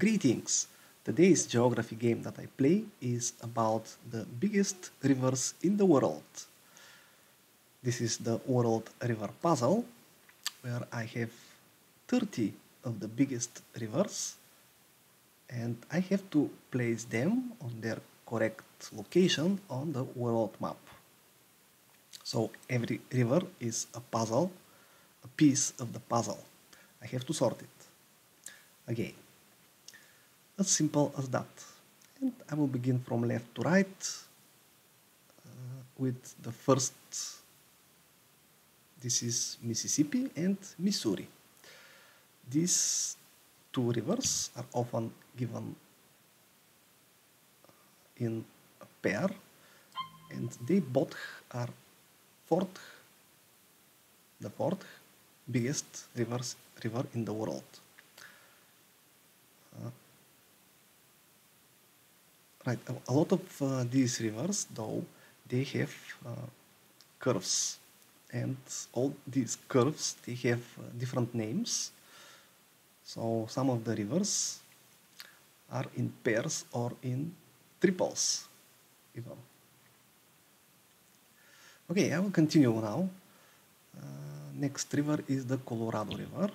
Greetings! Today's geography game that I play is about the biggest rivers in the world. This is the World River Puzzle, where I have 30 of the biggest rivers and I have to place them on their correct location on the world map. So every river is a puzzle, a piece of the puzzle. I have to sort it. Again, as simple as that. And I will begin from left to right uh, with the first. This is Mississippi and Missouri. These two rivers are often given in a pair and they both are fourth, the fourth biggest rivers, river in the world. Right, a, lot of uh, these rivers, though, they have uh, curves, and all these curves they have uh, different names. So some of the rivers are in pairs or in triples, even. Okay, I will continue now. Uh, next river is the Colorado River.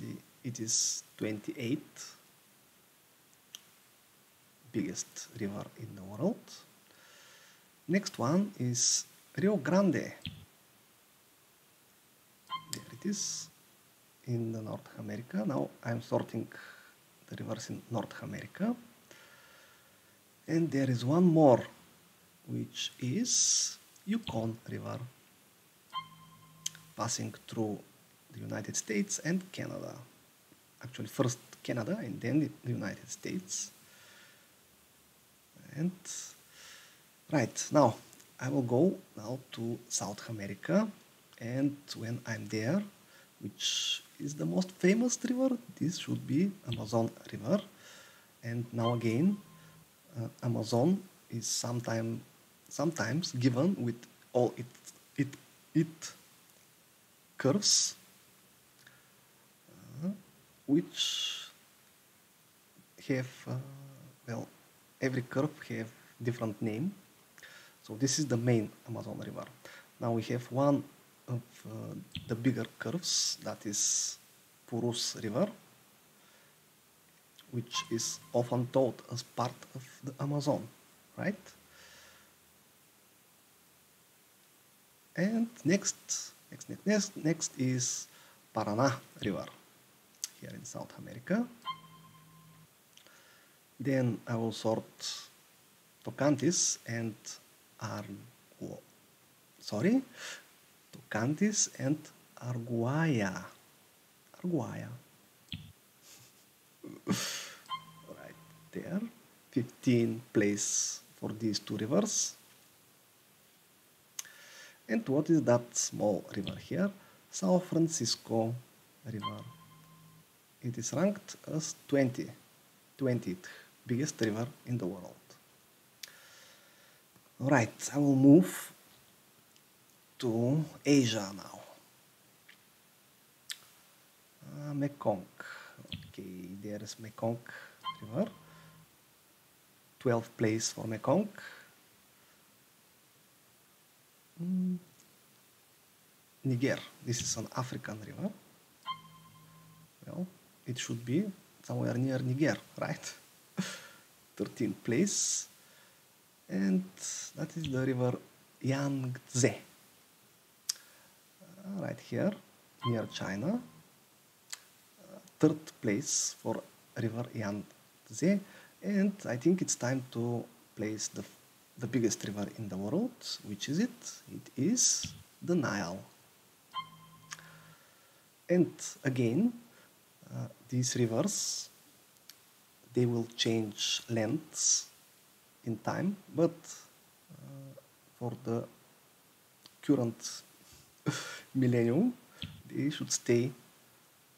The, it is 28 biggest river in the world. Next one is Rio Grande. There it is in North America. Now I'm sorting the rivers in North America. And there is one more, which is Yukon River, passing through the United States and Canada. Actually, first Canada and then the United States. And right now, I will go now to South America, and when I'm there, which is the most famous river, this should be Amazon River. And now again, uh, Amazon is sometime, sometimes given with all it, it, it curves, uh, which have, uh, well, every curve have different name. So this is the main Amazon River. Now we have one of uh, the bigger curves, that is Purus River, which is often taught as part of the Amazon, right? And next, next, next, next, next is Paraná River, here in South America. Then I will sort Tocantins and Argo, sorry, Tocantins and Arguaia. Arguaia. right there. 15 place for these two rivers. And what is that small river here? São Francisco River. It is ranked as 20, 20th biggest river in the world. Alright, I will move to Asia now. Uh, Mekong. Okay, there is Mekong River. 12th place for Mekong. Mm. Niger. This is an African river. Well, it should be somewhere near Niger, right? 13th place. And that is the river Yangtze. Uh, right here, near China. Uh, third place for river Yangtze. And I think it's time to place the, the biggest river in the world. Which is it? It is the Nile. And again, uh, these rivers, they will change lengths in time, but uh, for the current millennium, they should stay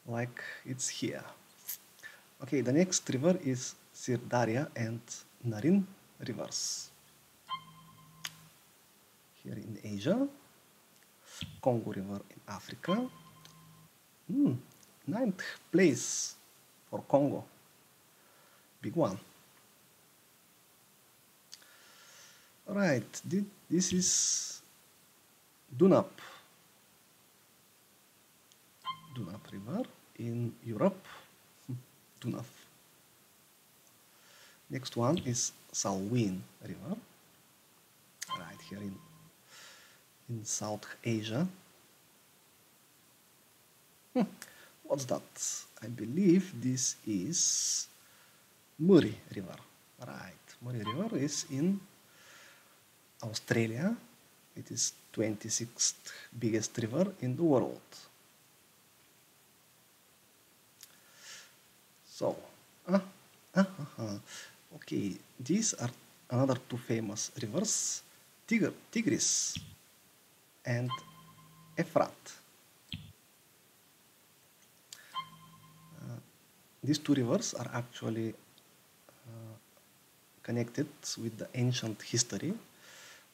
like it's here. Okay, the next river is Sirdarya and Narin rivers. Here in Asia, Congo River in Africa. Hmm, ninth place for Congo. Big one. Alright, this is Danube. Danube River in Europe. Danube. Next one is Salween River, right here in, in South Asia. Hmm. What's that? I believe this is Murray River. Right, Murray River is in Australia. It is 26th biggest river in the world. So, uh, uh, uh, okay, these are another two famous rivers, Tigr Tigris and Euphrat. Uh, these two rivers are actually connected with the ancient history.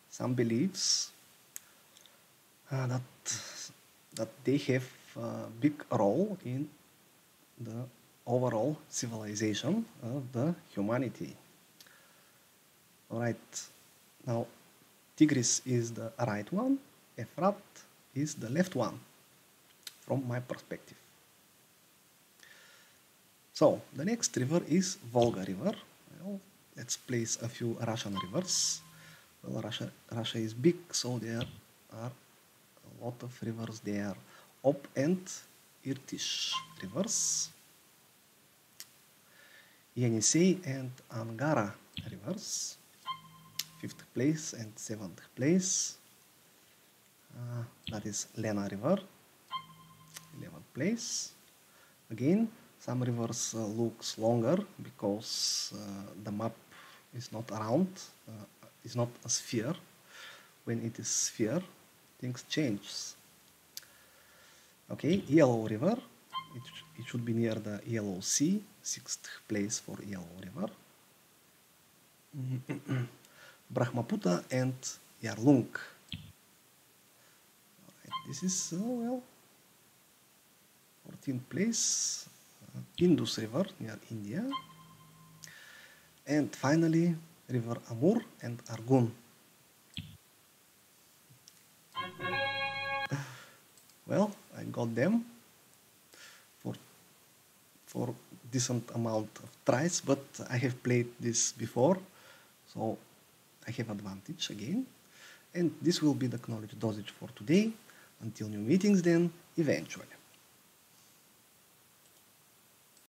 Some believes uh, that that they have a big role in the overall civilization of the humanity. Alright, now Tigris is the right one, Euphrat is the left one from my perspective. So the next river is Volga River. Well, let's place a few Russian rivers. Well, Russia, Russia is big, so there are a lot of rivers there. Ob and Irtysh rivers. Yenisei and Angara rivers, fifth place and seventh place. Uh, that is Lena River, 11th place. Again, some rivers uh, looks longer because uh, the map is not around, uh, is not a sphere. When it is sphere, things change. Okay, Yellow River, it, it should be near the Yellow Sea, sixth place for Yellow River. Brahmaputra and Yarlung. Right, this is, uh, well, 14th place, uh, Indus River near India. And finally, River Amur and Argun. Well, I got them for for decent amount of tries, but I have played this before, so I have advantage again. And this will be the knowledge dosage for today. Until new meetings then, eventually.